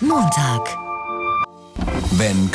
Montag. Wenn